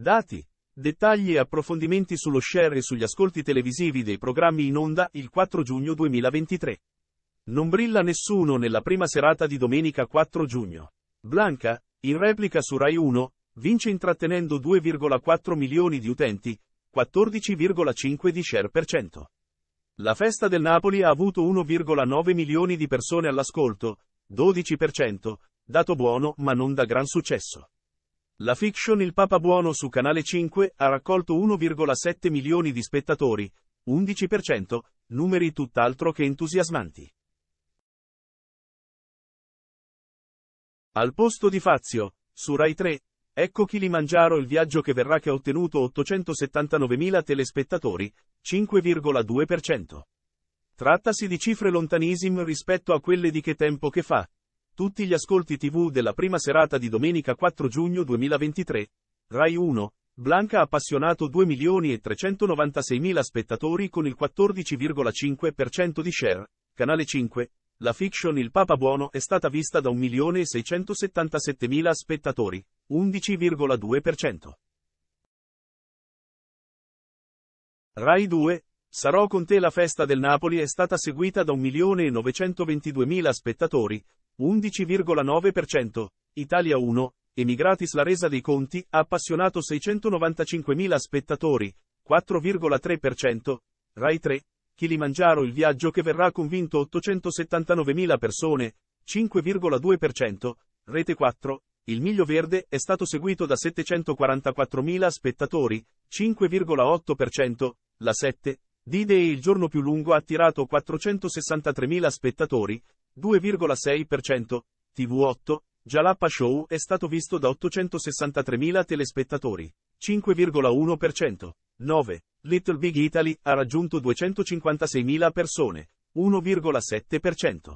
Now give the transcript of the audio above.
Dati, dettagli e approfondimenti sullo share e sugli ascolti televisivi dei programmi in onda il 4 giugno 2023. Non brilla nessuno nella prima serata di domenica 4 giugno. Blanca, in replica su Rai 1, vince intrattenendo 2,4 milioni di utenti, 14,5 di share per cento. La festa del Napoli ha avuto 1,9 milioni di persone all'ascolto, 12%, dato buono ma non da gran successo. La fiction Il Papa Buono su Canale 5 ha raccolto 1,7 milioni di spettatori, 11%, numeri tutt'altro che entusiasmanti. Al posto di Fazio, su Rai 3, ecco Kilimangiaro il viaggio che verrà che ha ottenuto 879.000 telespettatori, 5,2%. Trattasi di cifre lontanisime rispetto a quelle di che tempo che fa. Tutti gli ascolti TV della prima serata di domenica 4 giugno 2023. Rai 1. Blanca ha appassionato 2.396.000 spettatori con il 14,5% di share. Canale 5. La fiction Il Papa Buono è stata vista da 1.677.000 spettatori, 11,2%. Rai 2, Sarò con te la festa del Napoli è stata seguita da 1.922.000 spettatori, 11,9%. Italia 1, Emigratis la resa dei conti, ha appassionato 695.000 spettatori, 4,3%. Rai 3, Kilimangiaro il viaggio che verrà convinto 879.000 persone, 5,2%, Rete 4, il Miglio Verde è stato seguito da 744.000 spettatori, 5,8%, la 7, D-Day il giorno più lungo ha attirato 463.000 spettatori, 2,6%, TV8, Jalappa Show è stato visto da 863.000 telespettatori, 5,1%. 9. Little Big Italy ha raggiunto 256.000 persone, 1,7%.